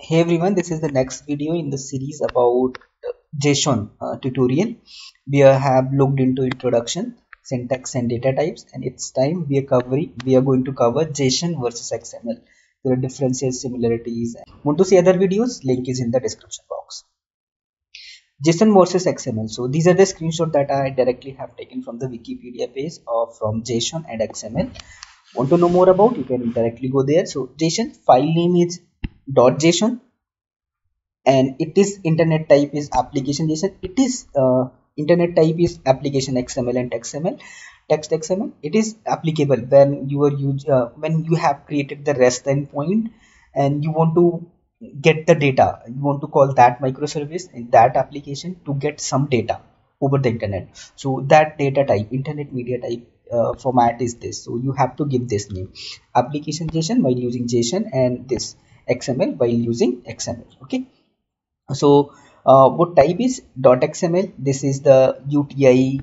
hey everyone this is the next video in the series about uh, JSON uh, tutorial. We have looked into introduction syntax and data types and it's time we are covering we are going to cover JSON versus XML there are differences similarities want to see other videos link is in the description box. JSON versus XML so these are the screenshots that I directly have taken from the Wikipedia page of from JSON and XML want to know more about? You can directly go there. So JSON file name is dot json and it is internet type is application json. It is uh, internet type is application xml and xml text xml it is applicable when you are use uh, when you have created the rest endpoint and you want to get the data. You want to call that microservice in that application to get some data over the internet. So that data type internet media type uh, format is this. So you have to give this name. Application json while using json and this xml while using xml okay? So uh, what type is .xml this is the uti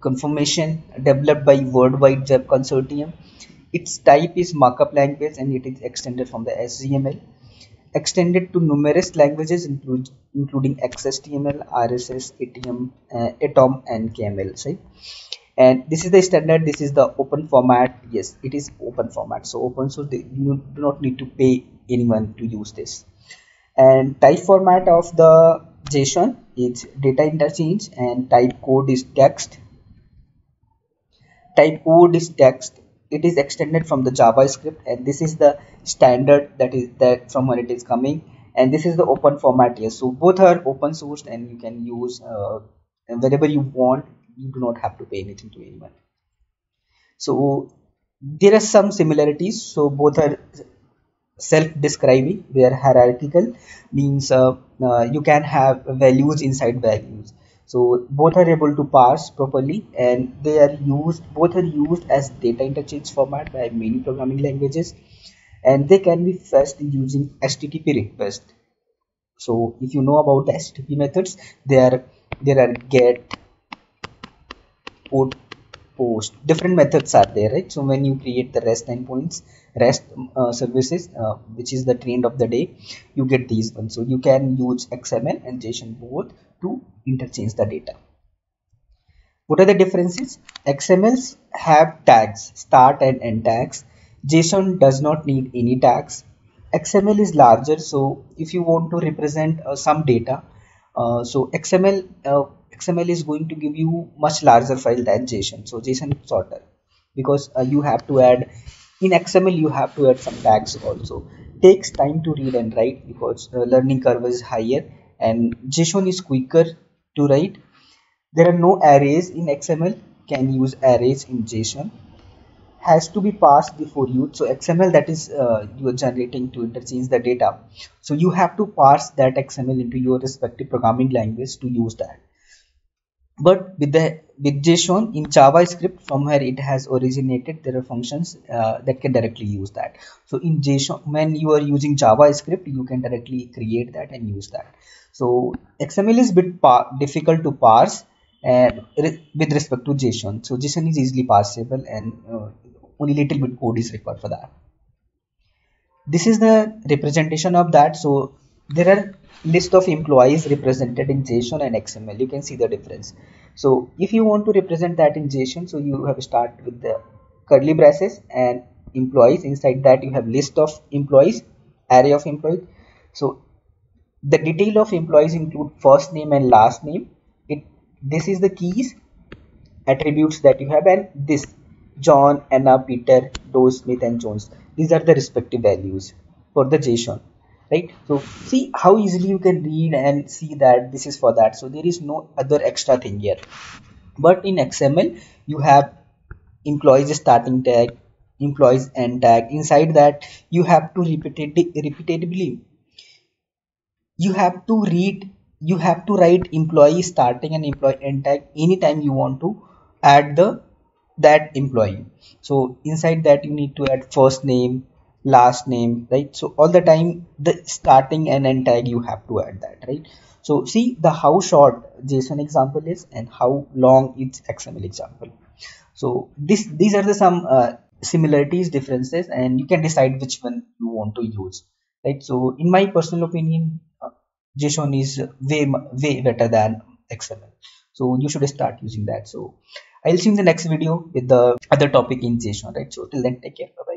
confirmation developed by world wide web consortium. Its type is markup language and it is extended from the SGML extended to numerous languages include, including XHTML, RSS, ATM, uh, ATOM and KML right and this is the standard this is the open format. Yes it is open format. So open source you do not need to pay anyone to use this. And type format of the json is data interchange and type code is text. Type code is text. It is extended from the javascript and this is the standard that is that from where it is coming. And this is the open format here. So both are open sourced and you can use uh, wherever you want. You do not have to pay anything to anyone. So there are some similarities. So both are self-describing where hierarchical means uh, uh, you can have values inside values. So both are able to parse properly and they are used both are used as data interchange format by many programming languages and they can be fetched using http request. So if you know about the http methods there there are get put post. Different methods are there right? So when you create the rest endpoints rest uh, services uh, which is the trend of the day you get these ones. So you can use xml and json both to interchange the data. What are the differences? Xmls have tags start and end tags. Json does not need any tags. Xml is larger so if you want to represent uh, some data uh, so xml uh, XML is going to give you much larger file than JSON. So JSON is shorter because uh, you have to add in XML you have to add some tags also. Takes time to read and write because uh, learning curve is higher and JSON is quicker to write. There are no arrays in XML. Can use arrays in JSON. Has to be passed before use. So XML that is uh, you are generating to interchange the data. So you have to parse that XML into your respective programming language to use that but with the with json in javascript from where it has originated there are functions uh, that can directly use that. So in json when you are using javascript you can directly create that and use that. So xml is bit difficult to parse and with respect to json. So json is easily parsable and uh, only little bit code is required for that. This is the representation of that. So there are list of employees represented in JSON and XML. You can see the difference. So if you want to represent that in JSON, so you have start with the curly braces and employees. Inside that you have list of employees, array of employees. So the detail of employees include first name and last name. It this is the keys attributes that you have and this John, Anna, Peter, Doe, Smith and Jones. These are the respective values for the JSON right? So see how easily you can read and see that this is for that. So there is no other extra thing here. But in xml you have employees starting tag employees end tag. Inside that you have to repeatedly repeatedly you have to read you have to write employee starting and employee end tag anytime you want to add the that employee. So inside that you need to add first name last name right? So all the time the starting and end tag you have to add that right? So see the how short json example is and how long its xml example. So this these are the some uh, similarities differences and you can decide which one you want to use right? So in my personal opinion uh, json is way way better than xml. So you should start using that. So i'll see you in the next video with the other topic in json right? So till then take care. Bye, -bye.